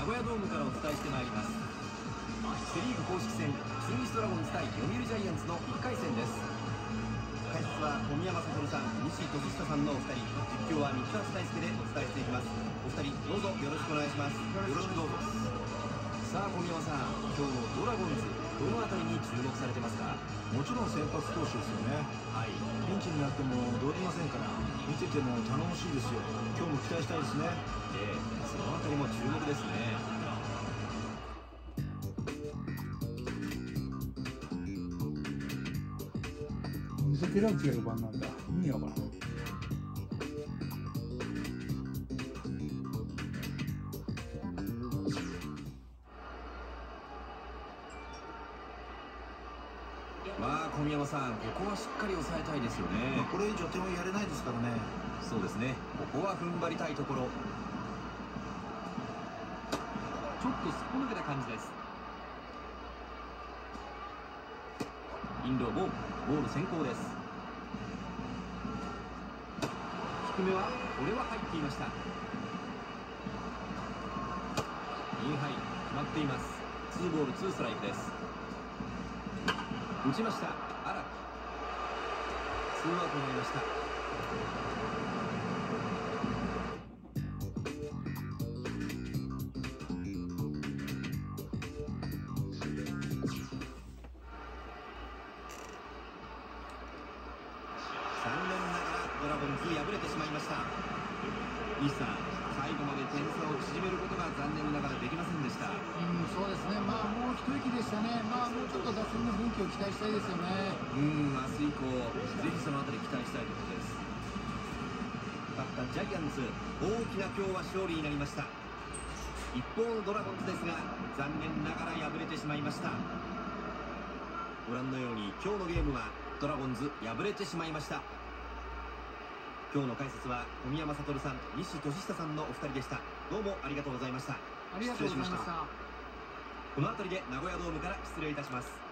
名古屋ドームからお伝えしてまいります。セ・リーグ公式戦中日ドラゴンズ対読売ジャイアンツの1回戦です。解説は小宮山悟さん西俊久さんのお二人。実況は三橋大輔でお伝えしていきます。お二人どうぞよろしくお願いします。よろしくどうぞ。さあ小宮山さん今日のドラゴンズどのあたりに注目されてますか？もちろん先発投手ですよね。はい。ピンチになっても動じませんから見てても頼もしいですよ。今日も期待したいですね。ええムズペランチが4番なんだ。意味わからん。まあ小宮山さんここはしっかり抑えたいですよね。まあこれ以上点をやれないですからね。そうですね。ここは踏ん張りたいところ。ちょっとすっぽ抜けた感じですインローボールボール先行です。低めはこれは入っていました。インハイ決まっています。ツーボールツーストライクです。打ちました荒木ツーアウトになりました。ドラゴンズ敗れてしまいました。西さん最後まで点差を縮めることが残念ながらできませんでした。うんそうですね。まあもう一息でしたね。まあもうちょっと打線の分岐を期待したいですよね。うん明日以降ぜひそのあたり期待したいところです。勝ったジャイアンツ大きな今日は勝利になりました。一方のドラゴンズですが残念ながら敗れてしまいました。ご覧のように今日のゲームはドラゴンズ敗れてしまいました今日の解説は小宮山悟さん西俊久さんのお二人でした。どうもありがとうございました。ありがとうございました。この辺りで名古屋ドームから失礼いたします